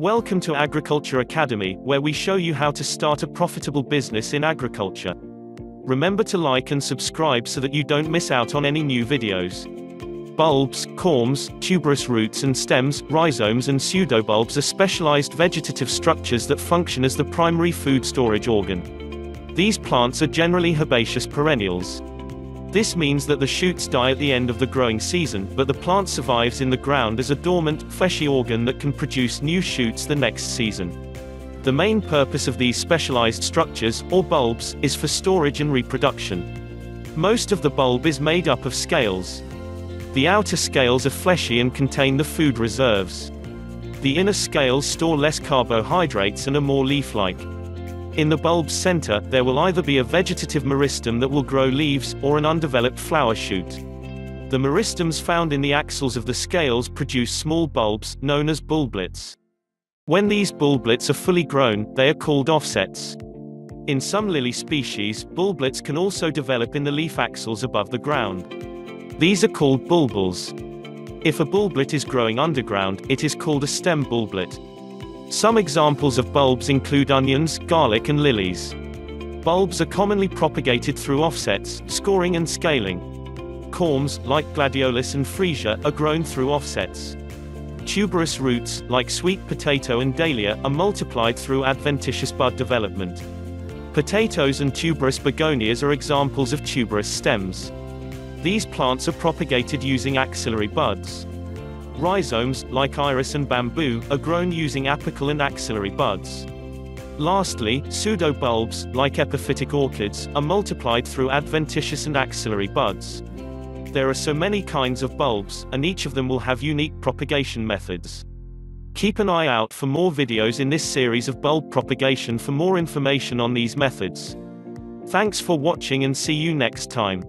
Welcome to Agriculture Academy, where we show you how to start a profitable business in agriculture. Remember to like and subscribe so that you don't miss out on any new videos. Bulbs, corms, tuberous roots and stems, rhizomes and pseudobulbs are specialized vegetative structures that function as the primary food storage organ. These plants are generally herbaceous perennials. This means that the shoots die at the end of the growing season, but the plant survives in the ground as a dormant, fleshy organ that can produce new shoots the next season. The main purpose of these specialized structures, or bulbs, is for storage and reproduction. Most of the bulb is made up of scales. The outer scales are fleshy and contain the food reserves. The inner scales store less carbohydrates and are more leaf-like. In the bulb's center, there will either be a vegetative meristem that will grow leaves, or an undeveloped flower shoot. The meristems found in the axils of the scales produce small bulbs, known as bulblets. When these bulblets are fully grown, they are called offsets. In some lily species, bulblets can also develop in the leaf axils above the ground. These are called bulbils. If a bulblet is growing underground, it is called a stem bulblet. Some examples of bulbs include onions, garlic and lilies. Bulbs are commonly propagated through offsets, scoring and scaling. Corms, like gladiolus and freesia, are grown through offsets. Tuberous roots, like sweet potato and dahlia, are multiplied through adventitious bud development. Potatoes and tuberous begonias are examples of tuberous stems. These plants are propagated using axillary buds. Rhizomes, like iris and bamboo, are grown using apical and axillary buds. Lastly, pseudobulbs, like epiphytic orchids, are multiplied through adventitious and axillary buds. There are so many kinds of bulbs, and each of them will have unique propagation methods. Keep an eye out for more videos in this series of bulb propagation for more information on these methods. Thanks for watching and see you next time.